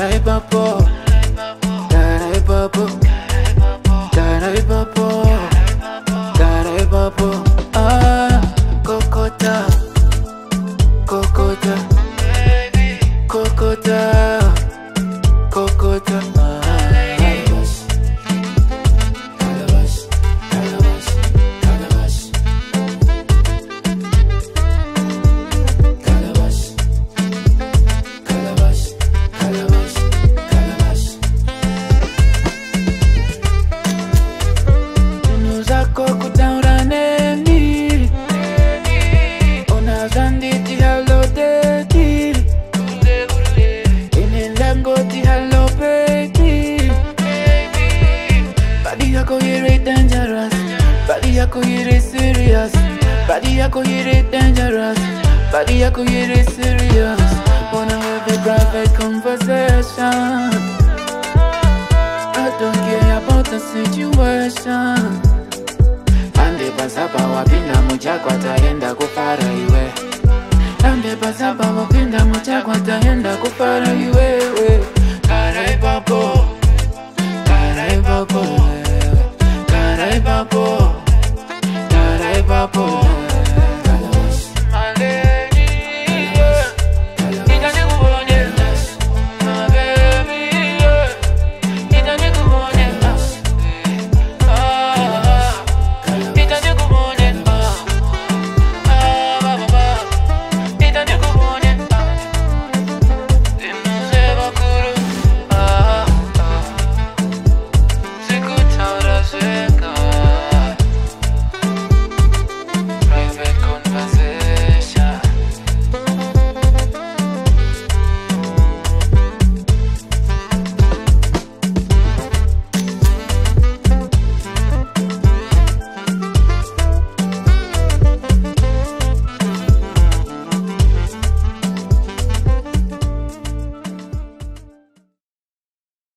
Nae pa po yako iri dangerous. Body yako iri serious. Body yako iri dangerous. Body yako iri serious. Wanna have a private conversation. I don't care about the situation. Ande pasapa wapinda mchako ataenda kufara iwe. Ande pasapa wapinda mchako ataenda